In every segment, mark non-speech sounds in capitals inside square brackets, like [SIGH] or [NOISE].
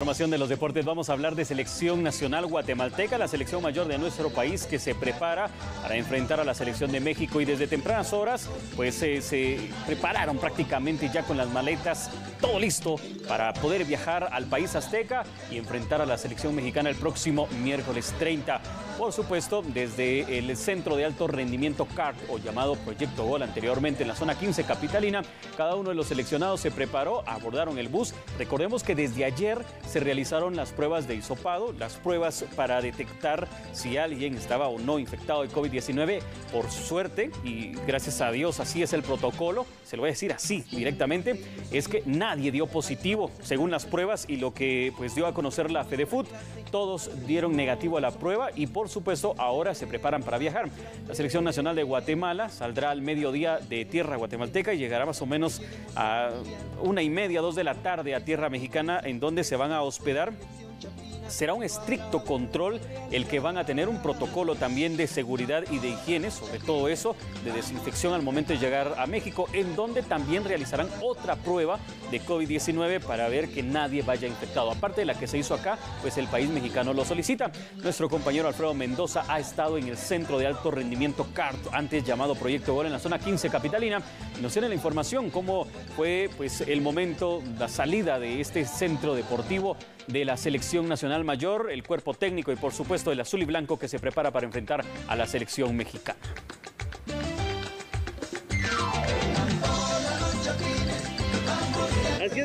Información de los deportes, vamos a hablar de selección nacional guatemalteca, la selección mayor de nuestro país que se prepara para enfrentar a la selección de México y desde tempranas horas pues se prepararon prácticamente ya con las maletas, todo listo para poder viajar al país azteca y enfrentar a la selección mexicana el próximo miércoles 30. Por supuesto, desde el Centro de Alto Rendimiento CART o llamado Proyecto Gol anteriormente en la zona 15 capitalina, cada uno de los seleccionados se preparó, abordaron el bus. Recordemos que desde ayer se realizaron las pruebas de hisopado, las pruebas para detectar si alguien estaba o no infectado de COVID-19. Por suerte, y gracias a Dios así es el protocolo, se lo voy a decir así directamente, es que nadie dio positivo según las pruebas y lo que pues dio a conocer la FedeFood. Todos dieron negativo a la prueba y por supuesto ahora se preparan para viajar. La Selección Nacional de Guatemala saldrá al mediodía de tierra guatemalteca y llegará más o menos a una y media, dos de la tarde a tierra mexicana en donde se van a hospedar será un estricto control el que van a tener un protocolo también de seguridad y de higiene, sobre todo eso, de desinfección al momento de llegar a México, en donde también realizarán otra prueba de COVID-19 para ver que nadie vaya infectado. Aparte de la que se hizo acá, pues el país mexicano lo solicita. Nuestro compañero Alfredo Mendoza ha estado en el Centro de Alto Rendimiento CART, antes llamado Proyecto Gol en la zona 15 capitalina, nos tiene la información cómo fue pues el momento, la salida de este centro deportivo de la selección nacional mayor, el cuerpo técnico y por supuesto el azul y blanco que se prepara para enfrentar a la selección mexicana.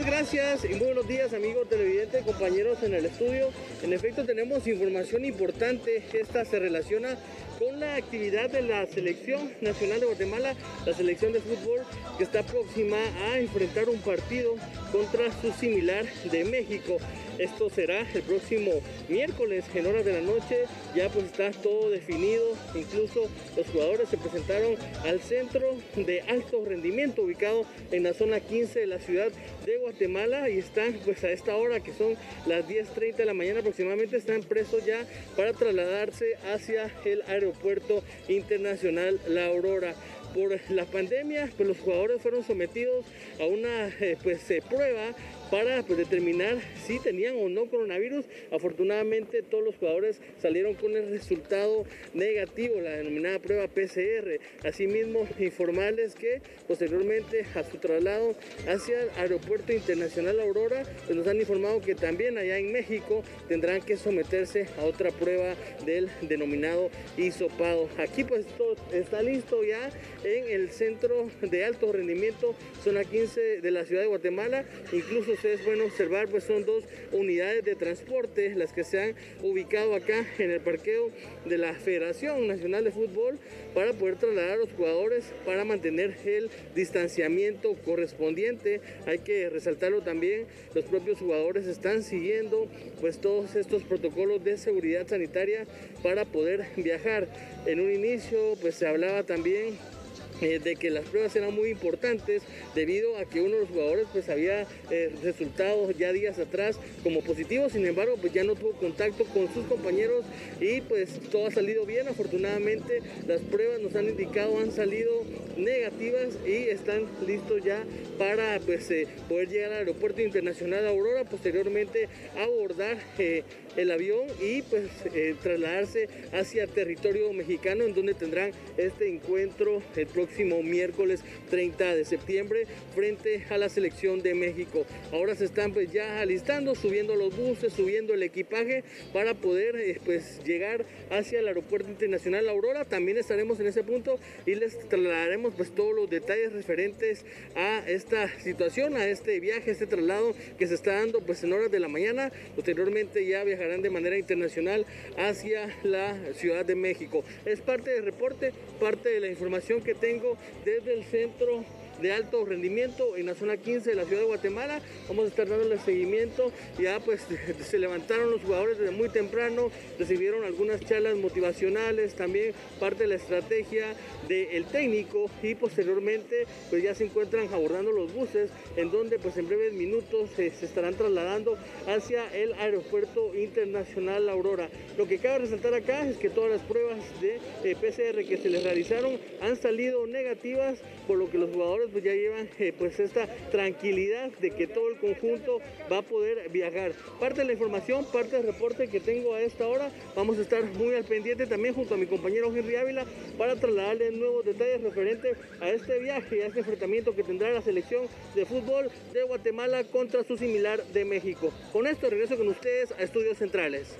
Gracias y muy buenos días amigos televidentes, compañeros en el estudio. En efecto tenemos información importante, esta se relaciona con la actividad de la selección nacional de Guatemala, la selección de fútbol que está próxima a enfrentar un partido contra su similar de México. Esto será el próximo miércoles en horas de la noche. Ya pues está todo definido. Incluso los jugadores se presentaron al centro de alto rendimiento ubicado en la zona 15 de la ciudad de Guatemala y están pues a esta hora que son las 10.30 de la mañana aproximadamente están presos ya para trasladarse hacia el aeropuerto internacional La Aurora. Por la pandemia, pues los jugadores fueron sometidos a una eh, pues, eh, prueba para pues, determinar si tenían o no coronavirus. Afortunadamente todos los jugadores salieron con el resultado negativo, la denominada prueba PCR. Asimismo, informarles que posteriormente a su traslado hacia el Aeropuerto Internacional Aurora, pues, nos han informado que también allá en México tendrán que someterse a otra prueba del denominado hisopado. Aquí pues todo está listo ya en el centro de alto rendimiento, zona 15 de la ciudad de Guatemala. Incluso ustedes pueden observar, pues son dos unidades de transporte las que se han ubicado acá en el parqueo de la Federación Nacional de Fútbol para poder trasladar a los jugadores para mantener el distanciamiento correspondiente. Hay que resaltarlo también, los propios jugadores están siguiendo pues todos estos protocolos de seguridad sanitaria para poder viajar. En un inicio pues se hablaba también eh, de que las pruebas eran muy importantes debido a que uno de los jugadores pues había eh, resultado ya días atrás como positivo, sin embargo pues ya no tuvo contacto con sus compañeros y pues todo ha salido bien, afortunadamente las pruebas nos han indicado han salido negativas y están listos ya para pues eh, poder llegar al aeropuerto internacional Aurora, posteriormente abordar el avión y pues trasladarse hacia territorio mexicano en donde tendrán este encuentro el próximo miércoles 30 de septiembre frente a la selección de México. Ahora se están pues ya alistando, subiendo los buses, subiendo el equipaje para poder eh, pues llegar hacia el aeropuerto internacional Aurora. También estaremos en ese punto y les trasladaremos pues todos los detalles referentes a esta situación, a este viaje, este traslado que se está dando pues en horas de la mañana. Posteriormente ya viajarán de manera internacional hacia la Ciudad de México. Es parte del reporte, parte de la información que tengo desde el centro de alto rendimiento en la zona 15 de la ciudad de Guatemala. Vamos a estar dándole seguimiento. Ya pues [LAUGHS] se levantaron los jugadores desde muy temprano, recibieron algunas charlas motivacionales, también parte de la estrategia del técnico y posteriormente pues ya se encuentran abordando los buses en donde pues en breves minutos se estarán trasladando hacia el aeropuerto internacional Aurora. Lo que cabe resaltar acá es que todas las pruebas de eh, PCR que se les realizaron han salido negativas, por lo que los jugadores pues ya llevan eh, pues esta tranquilidad de que todo el conjunto va a poder viajar. Parte de la información, parte del reporte que tengo a esta hora, vamos a estar muy al pendiente también junto a mi compañero Henry Ávila para trasladarle nuevos detalles referentes a este viaje y a este enfrentamiento que tendrá la selección de fútbol de Guatemala contra su similar de México. Con esto regreso con ustedes a Estudios Centrales.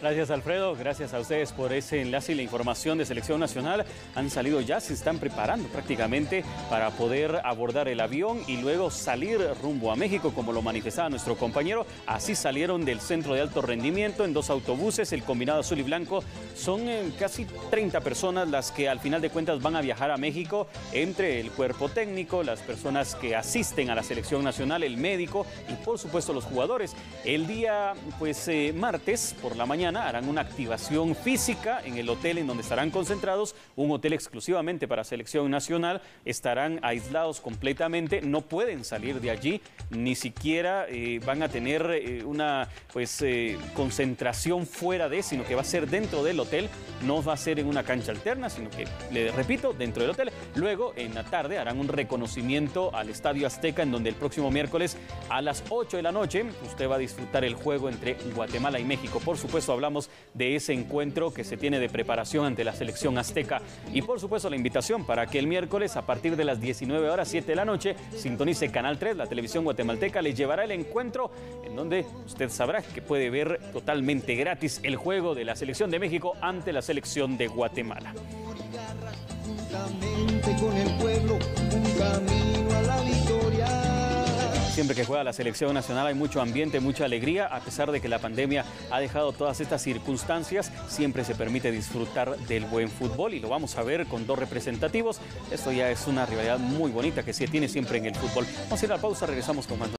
Gracias Alfredo, gracias a ustedes por ese enlace y la información de Selección Nacional. Han salido ya, se están preparando prácticamente para poder abordar el avión y luego salir rumbo a México, como lo manifestaba nuestro compañero. Así salieron del centro de alto rendimiento en dos autobuses, el combinado azul y blanco. Son eh, casi 30 personas las que al final de cuentas van a viajar a México entre el cuerpo técnico, las personas que asisten a la Selección Nacional, el médico y por supuesto los jugadores. El día pues eh, martes por la mañana harán una activación física en el hotel en donde estarán concentrados, un hotel exclusivamente para selección nacional, estarán aislados completamente, no pueden salir de allí, ni siquiera eh, van a tener eh, una pues eh, concentración fuera de, sino que va a ser dentro del hotel, no va a ser en una cancha alterna, sino que, le repito, dentro del hotel. Luego, en la tarde, harán un reconocimiento al Estadio Azteca, en donde el próximo miércoles a las 8 de la noche usted va a disfrutar el juego entre Guatemala y México. Por supuesto, hablamos de ese encuentro que se tiene de preparación ante la selección azteca. Y por supuesto la invitación para que el miércoles a partir de las 19 horas 7 de la noche sintonice Canal 3, la televisión guatemalteca, le llevará el encuentro en donde usted sabrá que puede ver totalmente gratis el juego de la selección de México ante la selección de Guatemala. Siempre que juega la selección nacional hay mucho ambiente, mucha alegría, a pesar de que la pandemia ha dejado todas estas circunstancias, siempre se permite disfrutar del buen fútbol y lo vamos a ver con dos representativos. Esto ya es una rivalidad muy bonita que se tiene siempre en el fútbol. Vamos a ir a la pausa, regresamos con más.